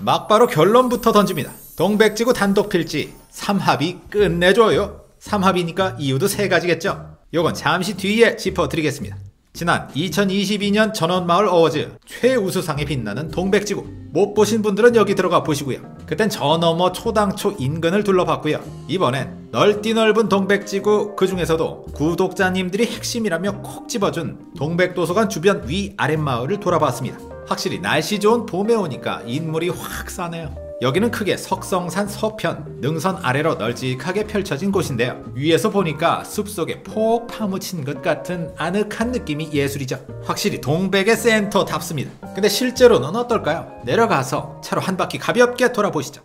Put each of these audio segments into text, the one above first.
막바로 결론부터 던집니다. 동백지구 단독 필지 삼합이 끝내줘요. 삼합이니까 이유도 세 가지겠죠. 요건 잠시 뒤에 짚어드리겠습니다. 지난 2022년 전원마을 어워즈 최우수상에 빛나는 동백지구 못 보신 분들은 여기 들어가 보시고요. 그땐 저 너머 초당초 인근을 둘러봤고요. 이번엔 넓디 넓은 동백지구 그 중에서도 구독자님들이 핵심이라며 콕 집어준 동백도서관 주변 위 아랫마을을 돌아봤습니다. 확실히 날씨 좋은 봄에 오니까 인물이 확 싸네요. 여기는 크게 석성산 서편, 능선 아래로 널찍하게 펼쳐진 곳인데요. 위에서 보니까 숲속에 폭 파묻힌 것 같은 아늑한 느낌이 예술이죠. 확실히 동백의 센터답습니다. 근데 실제로는 어떨까요? 내려가서 차로 한 바퀴 가볍게 돌아보시죠.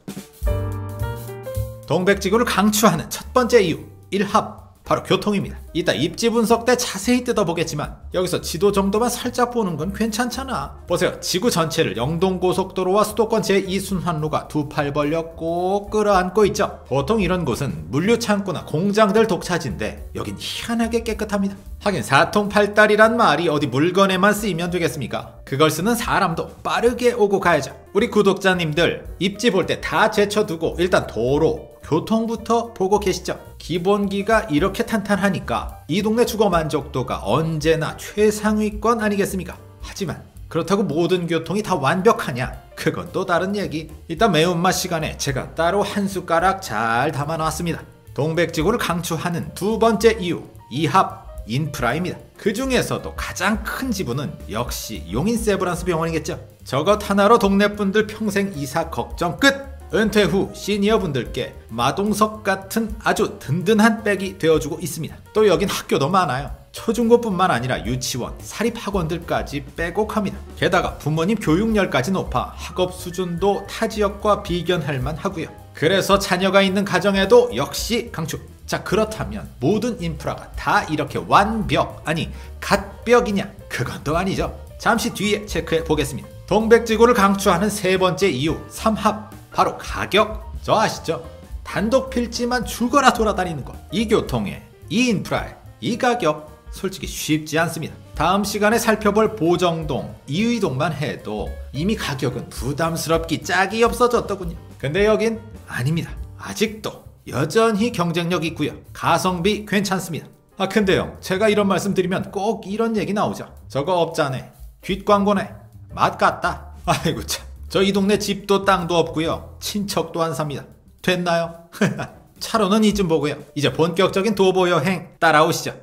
동백지구를 강추하는 첫 번째 이유, 일합. 바로 교통입니다. 이따 입지 분석 때 자세히 뜯어보겠지만 여기서 지도 정도만 살짝 보는 건 괜찮잖아. 보세요. 지구 전체를 영동고속도로와 수도권 제2순환로가 두 팔 벌려 꼭 끌어안고 있죠. 보통 이런 곳은 물류창고나 공장들 독차지인데 여긴 희한하게 깨끗합니다. 하긴 사통팔달이란 말이 어디 물건에만 쓰이면 되겠습니까? 그걸 쓰는 사람도 빠르게 오고 가야죠. 우리 구독자님들 입지 볼 때 다 제쳐두고 일단 도로, 교통부터 보고 계시죠? 기본기가 이렇게 탄탄하니까 이 동네 주거 만족도가 언제나 최상위권 아니겠습니까? 하지만 그렇다고 모든 교통이 다 완벽하냐? 그건 또 다른 얘기. 이따 매운맛 시간에 제가 따로 한 숟가락 잘 담아놨습니다. 동백지구를 강추하는 두 번째 이유, 이합 인프라입니다. 그 중에서도 가장 큰 지분은 역시 용인 세브란스 병원이겠죠. 저것 하나로 동네 분들 평생 이사 걱정 끝! 은퇴 후 시니어 분들께 마동석 같은 아주 든든한 백이 되어주고 있습니다. 또 여긴 학교도 많아요. 초중고뿐만 아니라 유치원, 사립학원들까지 빼곡합니다. 게다가 부모님 교육열까지 높아 학업 수준도 타 지역과 비견할 만하고요. 그래서 자녀가 있는 가정에도 역시 강추. 자 그렇다면 모든 인프라가 다 이렇게 완벽 아니 갓벽이냐? 그건 또 아니죠. 잠시 뒤에 체크해 보겠습니다. 동백지구를 강추하는 세 번째 이유 삼합 바로 가격. 저 아시죠? 단독 필지만 줄거라 돌아다니는 것. 이 교통에, 이 인프라에, 이 가격. 솔직히 쉽지 않습니다. 다음 시간에 살펴볼 보정동, 이의동만 해도 이미 가격은 부담스럽기 짝이 없어졌더군요. 근데 여긴 아닙니다. 아직도 여전히 경쟁력 있고요. 가성비 괜찮습니다. 아 근데요. 제가 이런 말씀 드리면 꼭 이런 얘기 나오죠. 저거 업자네. 뒷광고네. 맛 같다. 아이고 참. 저 이 동네 집도 땅도 없고요. 친척도 안 삽니다. 됐나요? 차로는 이쯤 보고요. 이제 본격적인 도보 여행 따라오시죠.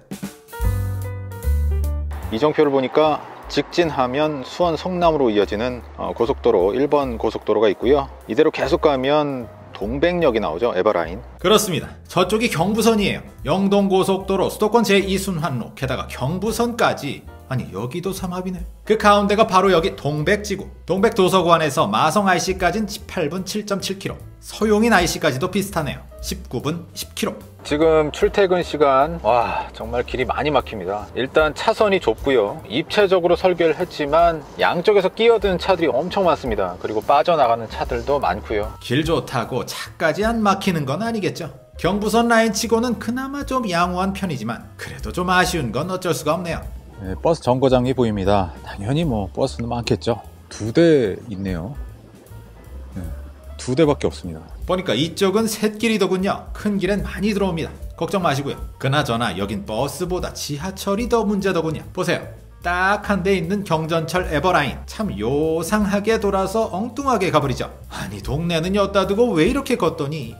이정표를 보니까 직진하면 수원 성남으로 이어지는 어, 고속도로 1번 고속도로가 있고요. 이대로 계속 가면 동백역이 나오죠. 에버라인. 그렇습니다. 저쪽이 경부선이에요. 영동고속도로 수도권 제2순환로 게다가 경부선까지 아니 여기도 삼합이네. 그 가운데가 바로 여기 동백지구. 동백도서관에서 마성 IC까지는 18분 7.7km. 서용인 IC까지도 비슷하네요. 19분 10km. 지금 출퇴근 시간 와 정말 길이 많이 막힙니다 일단 차선이 좁고요 입체적으로 설계를 했지만 양쪽에서 끼어드는 차들이 엄청 많습니다 그리고 빠져나가는 차들도 많고요 길 좋다고 차까지 안 막히는 건 아니겠죠. 경부선 라인 치고는 그나마 좀 양호한 편이지만 그래도 좀 아쉬운 건 어쩔 수가 없네요. 네, 버스 정거장이 보입니다. 당연히 뭐 버스는 많겠죠. 두 대 있네요. 네, 두 대밖에 없습니다. 보니까 이쪽은 샛길이더군요. 큰 길엔 많이 들어옵니다. 걱정 마시고요. 그나저나 여긴 버스보다 지하철이 더 문제더군요. 보세요. 딱 한 대 있는 경전철 에버라인 참 요상하게 돌아서 엉뚱하게 가버리죠. 아니 동네는 엿다 두고 왜 이렇게 걷더니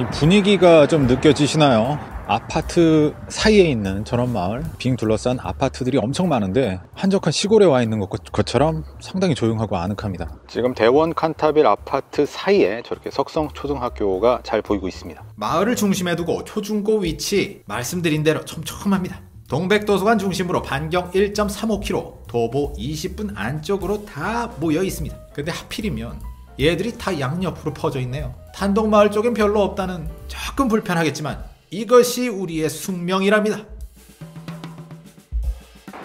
이 분위기가 좀 느껴지시나요? 아파트 사이에 있는 저런 마을, 빙 둘러싼 아파트들이 엄청 많은데 한적한 시골에 와 있는 것, 것처럼 상당히 조용하고 아늑합니다. 지금 대원 칸타빌 아파트 사이에 저렇게 석성 초등학교가 잘 보이고 있습니다 마을을 중심에 두고 초중고 위치 말씀드린 대로 촘촘합니다. 동백도서관 중심으로 반경 1.35km, 도보 20분 안쪽으로 다 모여 있습니다. 근데 하필이면 얘들이 다 양옆으로 퍼져 있네요. 단독 마을 쪽엔 별로 없다는 조금 불편하겠지만 이것이 우리의 숙명이랍니다.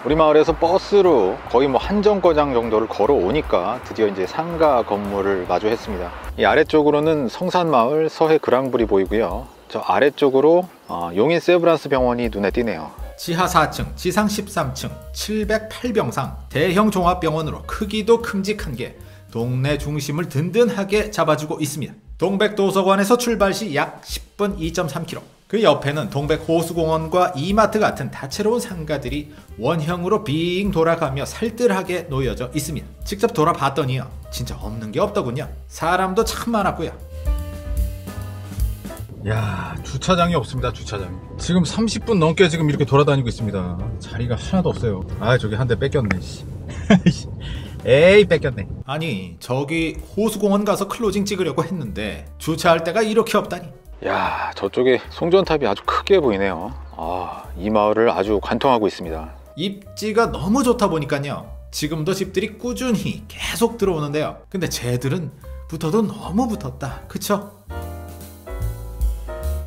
우리 마을에서 버스로 거의 뭐 한정거장 정도를 걸어오니까 드디어 이제 상가 건물을 마주했습니다 이 아래쪽으로는 성산마을 서해 그랑불이 보이고요 저 아래쪽으로 어, 용인 세브란스 병원이 눈에 띄네요 지하 4층, 지상 13층, 708병상, 대형 종합병원으로 크기도 큼직한 게 동네 중심을 든든하게 잡아주고 있습니다. 동백도서관에서 출발 시 약 10분 2.3km. 그 옆에는 동백 호수공원과 이마트 같은 다채로운 상가들이 원형으로 빙 돌아가며 살뜰하게 놓여져 있습니다. 직접 돌아봤더니요. 진짜 없는 게 없더군요. 사람도 참 많았고요. 야 주차장이 없습니다 주차장이 지금 30분 넘게 지금 이렇게 돌아다니고 있습니다 자리가 하나도 없어요 아 저기 한 대 뺏겼네 씨. 에이 뺏겼네 아니 저기 호수공원 가서 클로징 찍으려고 했는데 주차할 데가 이렇게 없다니 야 저쪽에 송전탑이 아주 크게 보이네요. 아, 이 마을을 아주 관통하고 있습니다. 입지가 너무 좋다 보니까요 지금도 집들이 꾸준히 계속 들어오는데요 근데 쟤들은 붙어도 너무 붙었다 그쵸?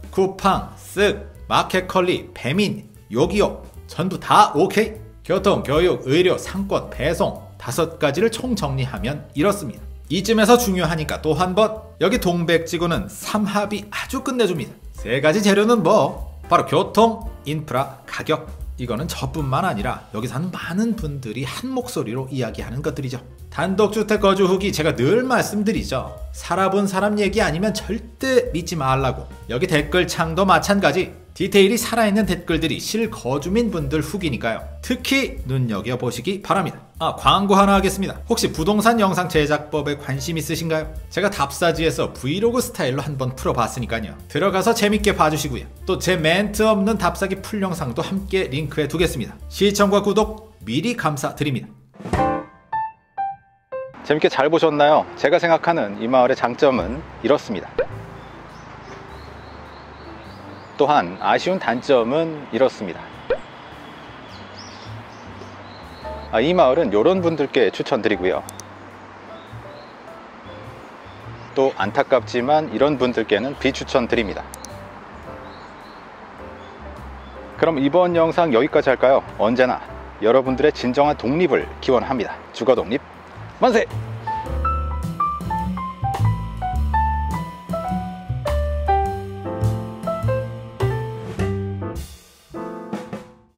쿠팡, 쓱, 마켓컬리, 배민, 요기요 전부 다 오케이 교통, 교육, 의료, 상권, 배송 다섯 가지를 총 정리하면 이렇습니다 이쯤에서 중요하니까 또 한 번. 여기 동백지구는 삼합이 아주 끝내줍니다. 세 가지 재료는 뭐? 바로 교통, 인프라, 가격. 이거는 저뿐만 아니라 여기 사는 많은 분들이 한 목소리로 이야기하는 것들이죠. 단독주택 거주 후기 제가 늘 말씀드리죠. 살아본 사람 얘기 아니면 절대 믿지 말라고. 여기 댓글창도 마찬가지 디테일이 살아있는 댓글들이 실거주민 분들 후기니까요. 특히 눈여겨보시기 바랍니다. 아 광고 하나 하겠습니다. 혹시 부동산 영상 제작법에 관심 있으신가요? 제가 답사지에서 브이로그 스타일로 한번 풀어봤으니까요. 들어가서 재밌게 봐주시고요. 또 제 멘트 없는 답사기 full 영상도 함께 링크해 두겠습니다. 시청과 구독 미리 감사드립니다. 재밌게 잘 보셨나요? 제가 생각하는 이 마을의 장점은 이렇습니다. 또한 아쉬운 단점은 이렇습니다. 아, 이 마을은 이런 분들께 추천드리고요. 또 안타깝지만 이런 분들께는 비추천드립니다. 그럼 이번 영상 여기까지 할까요? 언제나 여러분들의 진정한 독립을 기원합니다. 주거 독립 만세!